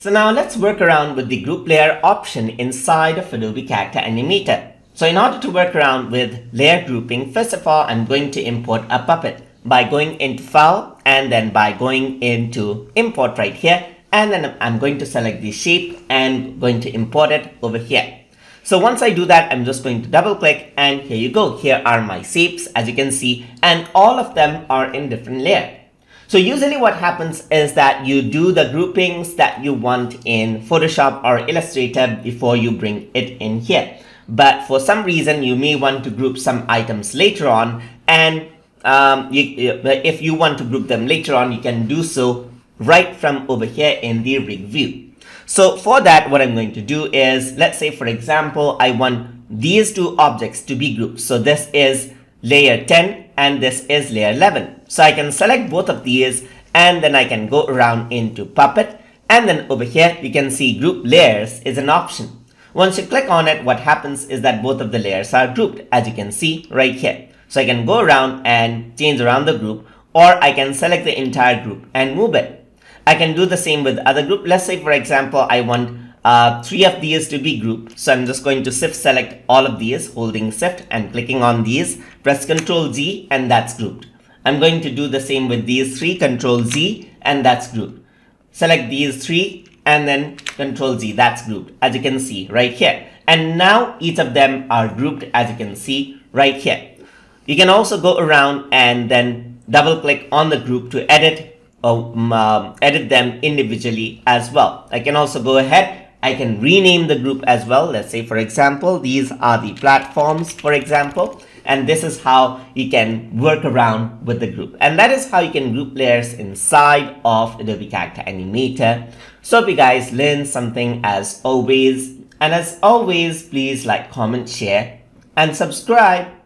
So now let's work around with the group layer option inside of Adobe Character Animator. So in order to work around with layer grouping, first of all, I'm going to import a puppet by going into file and then by going into import right here. And then I'm going to select the shape and going to import it over here. So once I do that, I'm just going to double click and here you go. Here are my shapes as you can see and all of them are in different layer. So usually what happens is that you do the groupings that you want in Photoshop or Illustrator before you bring it in here. But for some reason, you may want to group some items later on. And um, you, if you want to group them later on, you can do so right from over here in the rig view. So for that, what I'm going to do is, let's say, for example, I want these two objects to be grouped. So this is layer 10 and this is layer 11. So I can select both of these and then I can go around into Puppet and then over here you can see group layers is an option. Once you click on it, what happens is that both of the layers are grouped as you can see right here. So I can go around and change around the group or I can select the entire group and move it. I can do the same with other group. Let's say for example, I want uh, three of these to be grouped. So I'm just going to shift select all of these, holding shift and clicking on these, press Ctrl Z and that's grouped. I'm going to do the same with these three, Ctrl Z and that's grouped. Select these three and then Ctrl Z, that's grouped as you can see right here. And now each of them are grouped as you can see right here. You can also go around and then double click on the group to edit um, um, edit them individually as well. I can also go ahead I can rename the group as well. Let's say, for example, these are the platforms, for example, and this is how you can work around with the group. And that is how you can group layers inside of Adobe Character Animator. So if you guys learned something as always, and as always, please like, comment, share, and subscribe.